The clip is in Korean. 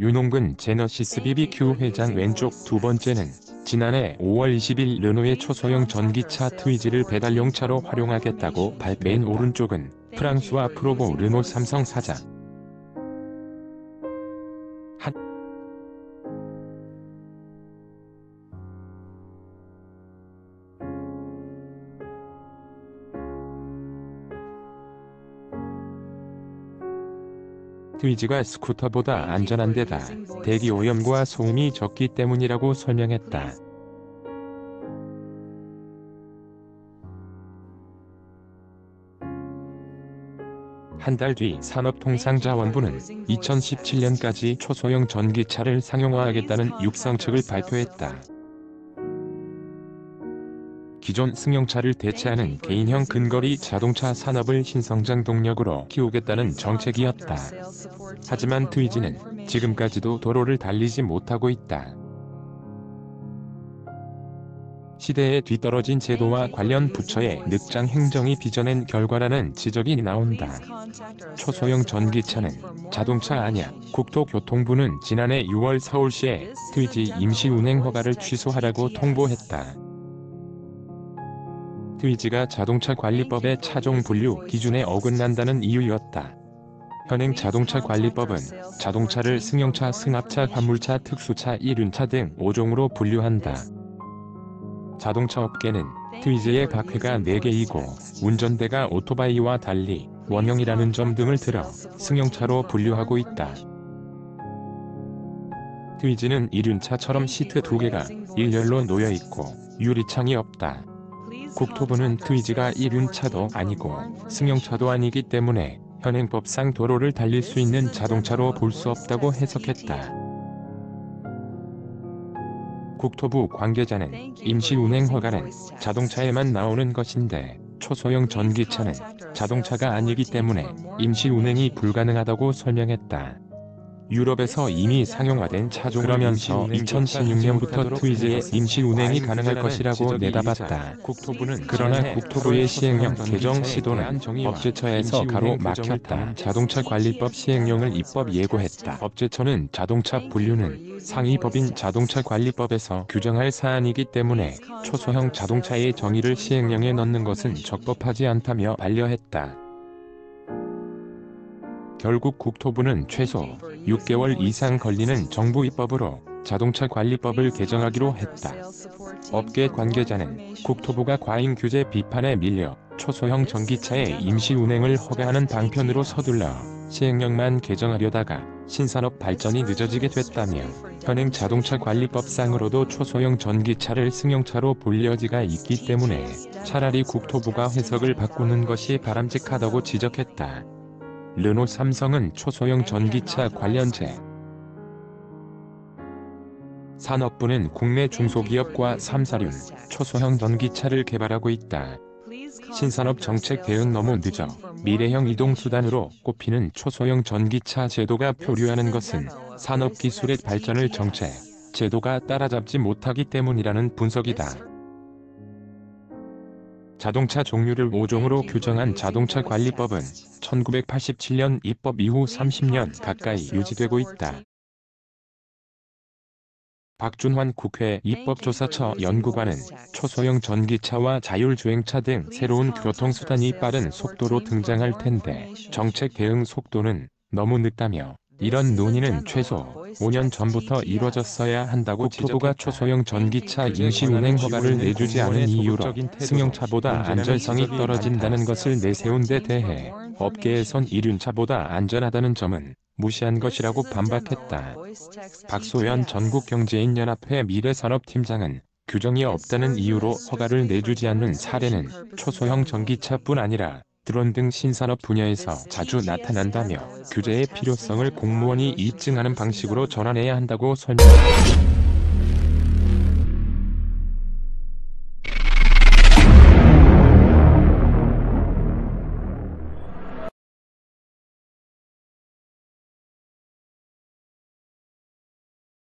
윤홍근 제너시스 BBQ 회장 왼쪽 두 번째는 지난해 5월 20일 르노의 초소형 전기차 트위즈를 배달용 차로 활용하겠다고 발표한 오른쪽은 프랑스와 프로보 르노 삼성 사장. 트위즈가 스쿠터보다 안전한 데다 대기 오염과 소음이 적기 때문이라고 설명했다. 한 달 뒤 산업통상자원부는 2017년까지 초소형 전기차를 상용화하겠다는 육성책을 발표했다. 기존 승용차를 대체하는 개인형 근거리 자동차 산업을 신성장 동력으로 키우겠다는 정책이었다. 하지만 트위즈는 지금까지도 도로를 달리지 못하고 있다. 시대에 뒤떨어진 제도와 관련 부처의 늑장 행정이 빚어낸 결과라는 지적이 나온다. 초소형 전기차는 자동차 아냐. 국토교통부는 지난해 6월 서울시에 트위지 임시 운행 허가를 취소하라고 통보했다. 트위지가 자동차 관리법의 차종 분류 기준에 어긋난다는 이유였다. 현행 자동차 관리법은 자동차를 승용차, 승합차, 화물차, 특수차, 이륜차 등 5종으로 분류한다. 자동차 업계는 트위즈의 박회가 4개이고 운전대가 오토바이와 달리 원형이라는 점 등을 들어 승용차로 분류하고 있다. 트위즈는 이륜차처럼 시트 2개가 일렬로 놓여있고 유리창이 없다. 국토부는 트위즈가 이륜차도 아니고 승용차도 아니기 때문에 현행법상 도로를 달릴 수 있는 자동차로 볼 수 없다고 해석했다. 국토부 관계자는 임시 운행 허가는 자동차에만 나오는 것인데 초소형 전기차는 자동차가 아니기 때문에 임시 운행이 불가능하다고 설명했다. 유럽에서 이미 상용화된 차종이라면서 2016년부터 트위즈의 임시 운행이 가능할 것이라고 내다봤다. 국토부는 그러나 국토부의 시행령 개정 시도는 법제처에서 가로 막혔다. 자동차 관리법 시행령을 입법 예고했다. 법제처는 자동차 분류는 상위 법인 자동차 관리법에서 규정할 사안이기 때문에 초소형 자동차의 정의를 시행령에 넣는 것은 적법하지 않다며 반려했다. 결국 국토부는 최소 6개월 이상 걸리는 정부 입법으로 자동차 관리법을 개정하기로 했다. 업계 관계자는 국토부가 과잉 규제 비판에 밀려 초소형 전기차의 임시 운행을 허가하는 방편으로 서둘러 시행령만 개정하려다가 신산업 발전이 늦어지게 됐다며 현행 자동차 관리법상으로도 초소형 전기차를 승용차로 볼 여지가 있기 때문에 차라리 국토부가 해석을 바꾸는 것이 바람직하다고 지적했다. 르노 삼성은 초소형 전기차 관련제 산업부는 국내 중소기업과 3사륜 초소형 전기차를 개발하고 있다. 신산업 정책 대응 너무 늦어 미래형 이동수단으로 꼽히는 초소형 전기차 제도가 표류하는 것은 산업기술의 발전을 정체, 제도가 따라잡지 못하기 때문이라는 분석이다. 자동차 종류를 5종으로 규정한 자동차 관리법은 1987년 입법 이후 30년 가까이 유지되고 있다. 박준환 국회 입법조사처 연구관은 초소형 전기차와 자율주행차 등 새로운 교통수단이 빠른 속도로 등장할 텐데 정책 대응 속도는 너무 늦다며 이런 논의는 최소 5년 전부터 이뤄졌어야 한다고 국토부가 초소형 전기차 임시 운행 허가를 내주지 않은 이유로 승용차보다 안전성이 떨어진다는 것을 내세운 데 대해 업계에선 이륜차보다 안전하다는 점은 무시한 것이라고 반박했다. 박소연 전국경제인연합회 미래산업팀장은 규정이 없다는 이유로 허가를 내주지 않는 사례는 초소형 전기차뿐 아니라 드론 등 신산업 분야에서 자주 나타난다며 규제의 필요성을 공무원이 입증하는 방식으로 전환해야 한다고 설명했다.